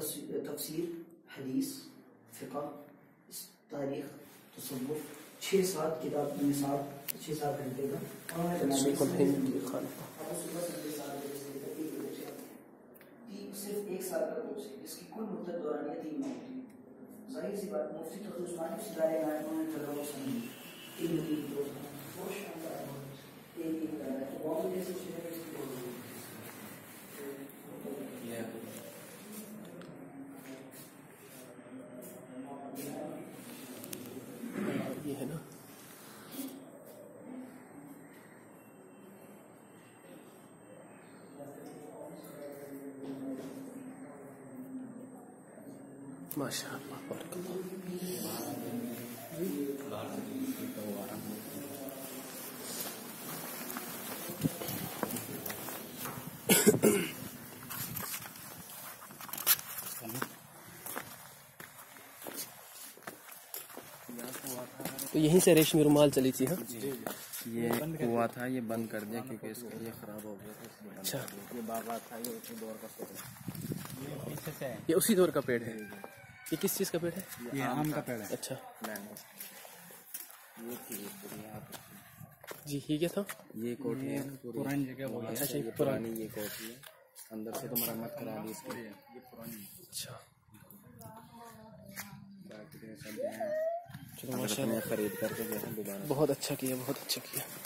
तफसीर हदीस फ़िका तारीख तसव्वुफ छः सात किताब निसाब छः सात घंटे का सात तक तीन सिर्फ़ एक साल का कोर्स है इसकी कुल मुद्दत दौरानिया तीन माह होती है ज़ाहिर सी बात मुफ्ती तो उस्मान उस्मानी सिदारे में उन्होंने तलब और समझी तीन कोर्स का बहुत शानदार एक एक कर है तो बहुत जैसे शेर इसकी हो रही ये है ना? माशाअल्लाह तो यहीं से रेशमी रुमाल चली थी हाँ? ये हुआ था ये बंद कर दिया क्योंकि इसका ये खराब हो गया था। अच्छा। ये बाबा था ये उसी दौर का पेड़ है। पीछे से है ये उसी दौर का पेड़ है? ये किस चीज़ का पेड़ है? ये आम का पेड़ है। अच्छा। जी ये क्या था? ये कोठी है। पुरानी जगह अच्छा, ये ये पुरानी। ये कोठी है। अंदर से तो मरम्मत करा दी इसकी। ये पुरानी। अच्छा। बाकी तो सब हैं। चलो माशा खरीद करके बहुत अच्छा किया बहुत अच्छा किया।